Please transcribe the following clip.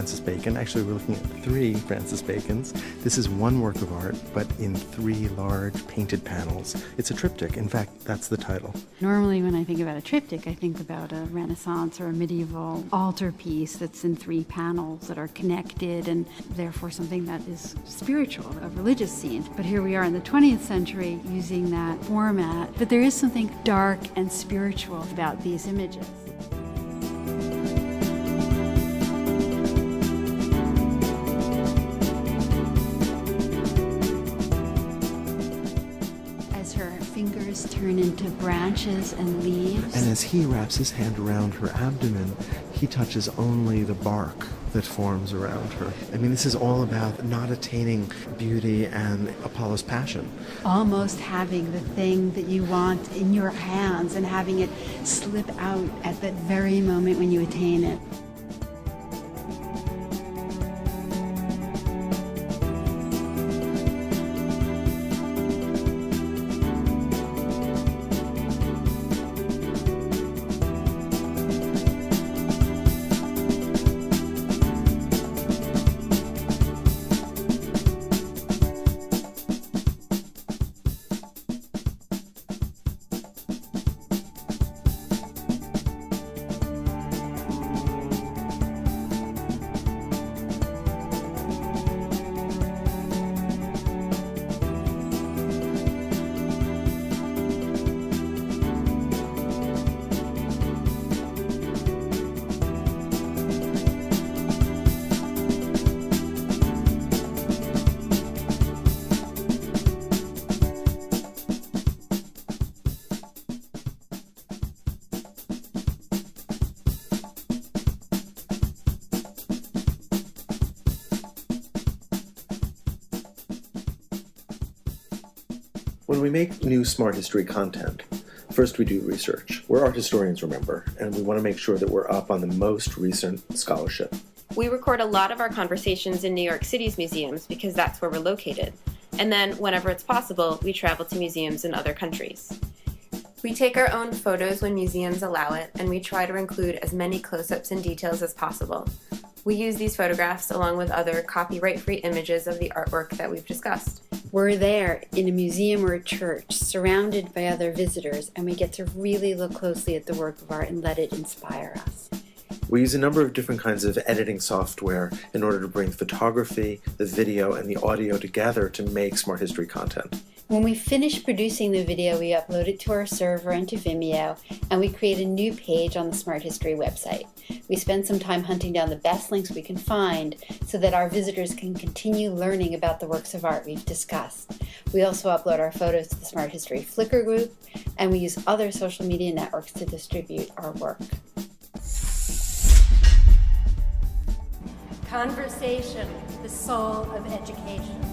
Francis Bacon. Actually, we're looking at three Francis Bacons. This is one work of art, but in three large painted panels. It's a triptych. In fact, that's the title. Normally, when I think about a triptych, I think about a Renaissance or a medieval altarpiece that's in three panels that are connected and therefore something that is spiritual, a religious scene. But here we are in the 20th century using that format. But there is something dark and spiritual about these images. Her fingers turn into branches and leaves. And as he wraps his hand around her abdomen, he touches only the bark that forms around her. I mean, this is all about not attaining beauty and Apollo's passion. Almost having the thing that you want in your hands and having it slip out at that very moment when you attain it. When we make new Smarthistory content, first we do research. We're art historians, remember, and we want to make sure that we're up on the most recent scholarship. We record a lot of our conversations in New York City's museums because that's where we're located. And then, whenever it's possible, we travel to museums in other countries. We take our own photos when museums allow it, and we try to include as many close ups and details as possible. We use these photographs along with other copyright free images of the artwork that we've discussed. We're there in a museum or a church, surrounded by other visitors, and we get to really look closely at the work of art and let it inspire us. We use a number of different kinds of editing software in order to bring photography, the video, and the audio together to make Smarthistory content. When we finish producing the video, we upload it to our server and to Vimeo, and we create a new page on the Smarthistory website. We spend some time hunting down the best links we can find so that our visitors can continue learning about the works of art we've discussed. We also upload our photos to the Smarthistory Flickr group, and we use other social media networks to distribute our work. Conversation, the soul of education.